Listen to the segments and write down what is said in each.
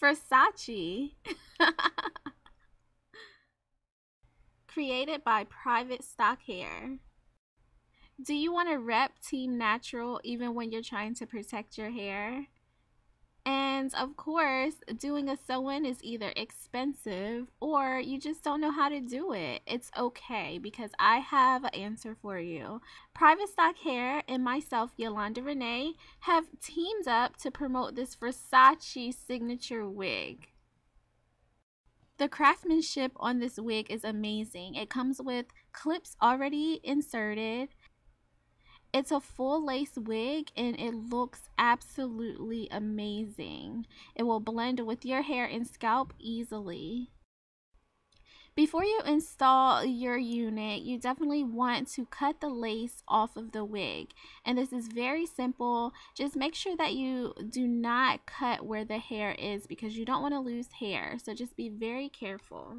Frosace. Created by Private Stock Hair. Do you want to rep Team Natural even when you're trying to protect your hair? And of course, doing a sew in is either expensive or you just don't know how to do it. It's okay because I have an answer for you. Private Stock Hair and myself, Yolanda Renee, have teamed up to promote this Frosace signature wig. The craftsmanship on this wig is amazing. It comes with clips already inserted, it's a full lace wig and it looks absolutely amazing. It will blend with your hair and scalp easily. Before you install your unit, you definitely want to cut the lace off of the wig. And this is very simple. Just make sure that you do not cut where the hair is because you don't want to lose hair. So just be very careful.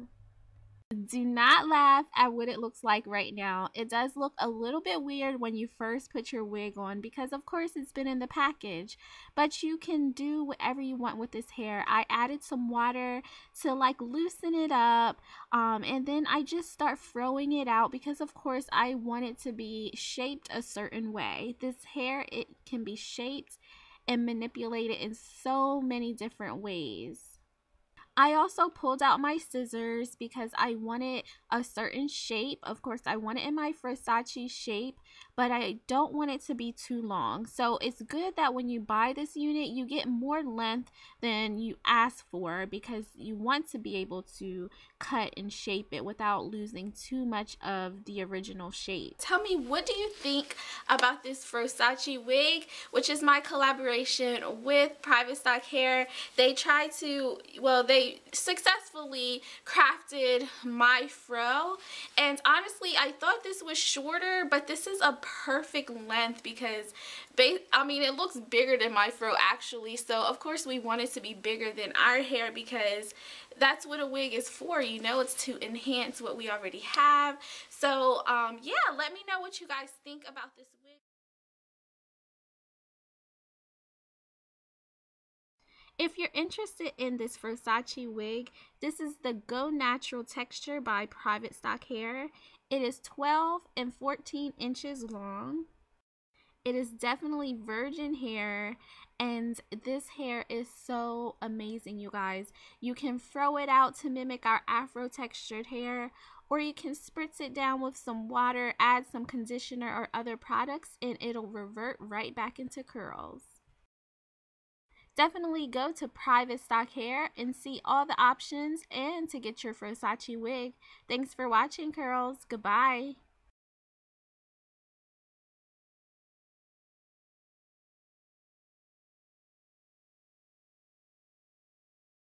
Do not laugh at what it looks like right now. It does look a little bit weird when you first put your wig on because of course it's been in the package. But you can do whatever you want with this hair. I added some water to like loosen it up. Um, and then I just start throwing it out because of course I want it to be shaped a certain way. This hair, it can be shaped and manipulated in so many different ways. I also pulled out my scissors because I wanted a certain shape. Of course, I want it in my Frosace shape, but I don't want it to be too long. So it's good that when you buy this unit, you get more length than you ask for because you want to be able to cut and shape it without losing too much of the original shape. Tell me, what do you think about this Frosace wig, which is my collaboration with Private Stock Hair. They tried to, well, they successfully crafted my fro, and honestly, I thought this was shorter, but this is a perfect length because I mean it looks bigger than my fro actually. So of course we want it to be bigger than our hair because that's what a wig is for you know? It's to enhance what we already have. So um, yeah let me know what you guys think about this If you're interested in this Frosace wig, this is the Go Natural Texture by Private Stock Hair. It is 12 and 14 inches long. It is definitely virgin hair and this hair is so amazing you guys. You can throw it out to mimic our afro textured hair or you can spritz it down with some water, add some conditioner or other products and it'll revert right back into curls. Definitely go to Private Stock Hair and see all the options and to get your Frosace wig. Thanks for watching, curls. Goodbye.